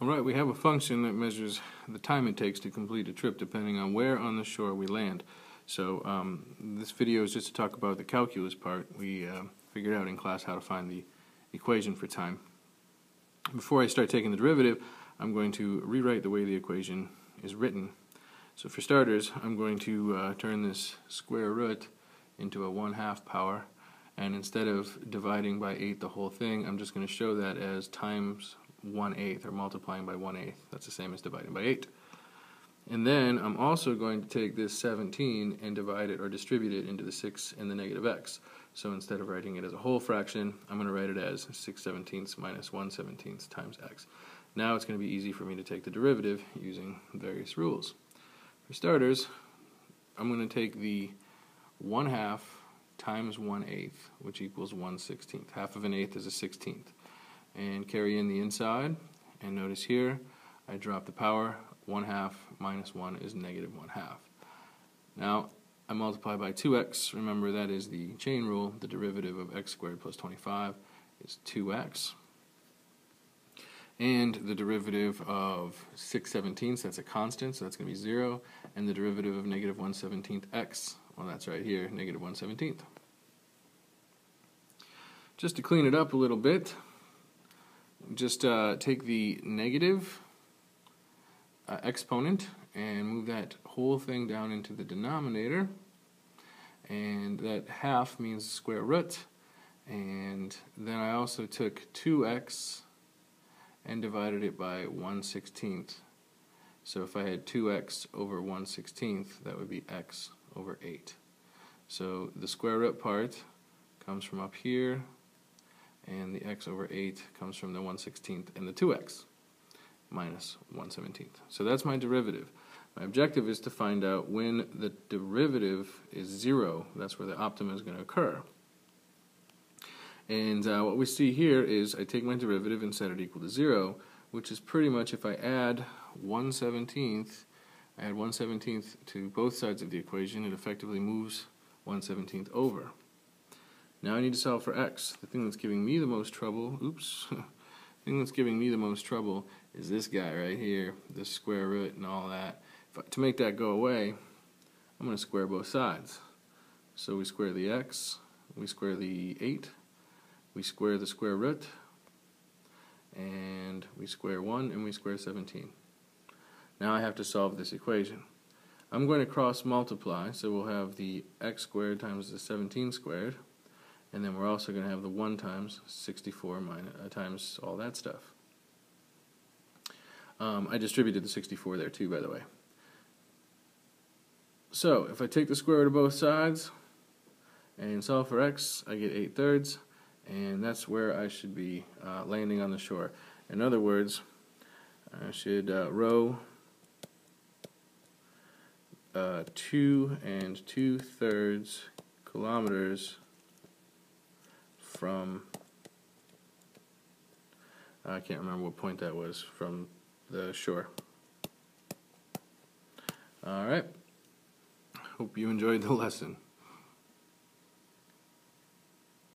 All right, we have a function that measures the time it takes to complete a trip depending on where on the shore we land. So um, this video is just to talk about the calculus part. We uh, figured out in class how to find the equation for time. Before I start taking the derivative, I'm going to rewrite the way the equation is written. So for starters, I'm going to uh, turn this square root into a 1 half power and instead of dividing by 8 the whole thing, I'm just going to show that as times 1 eighth or multiplying by 1 eighth. That's the same as dividing by 8. And then I'm also going to take this 17 and divide it or distribute it into the 6 and the negative x. So instead of writing it as a whole fraction, I'm going to write it as 6 seventeenths minus 1 seventeenths times x. Now it's going to be easy for me to take the derivative using various rules. For starters, I'm going to take the 1 half times 1 eighth, which equals 1 sixteenth. Half of an eighth is a sixteenth and carry in the inside. And notice here, I drop the power. 1 half minus 1 is negative 1 half. Now, I multiply by 2x. Remember, that is the chain rule. The derivative of x squared plus 25 is 2x. And the derivative of 6 seventeenths, that's a constant, so that's going to be 0. And the derivative of negative 1 17th x, well, that's right here, negative 1 17th. Just to clean it up a little bit, just uh, take the negative uh, exponent and move that whole thing down into the denominator. And that half means square root. And then I also took 2x and divided it by 1 16th. So if I had 2x over 1 16th, that would be x over 8. So the square root part comes from up here and the x over 8 comes from the 1 16th and the 2x minus 1 17th. So that's my derivative. My objective is to find out when the derivative is 0, that's where the optimum is going to occur. And uh, what we see here is I take my derivative and set it equal to 0, which is pretty much if I add 1 17th, I add 1 17th to both sides of the equation, it effectively moves 1 17th over. Now I need to solve for x. The thing that's giving me the most trouble, oops, the thing that's giving me the most trouble is this guy right here, the square root and all that. I, to make that go away, I'm going to square both sides. So we square the x, we square the 8, we square the square root, and we square 1, and we square 17. Now I have to solve this equation. I'm going to cross multiply, so we'll have the x squared times the 17 squared, and then we're also going to have the 1 times 64 minus, uh, times all that stuff. Um, I distributed the 64 there too, by the way. So, if I take the square root of both sides and solve for x, I get 8 thirds, and that's where I should be uh, landing on the shore. In other words, I should uh, row uh, 2 and 2 thirds kilometers from I can't remember what point that was from the shore. All right. Hope you enjoyed the lesson.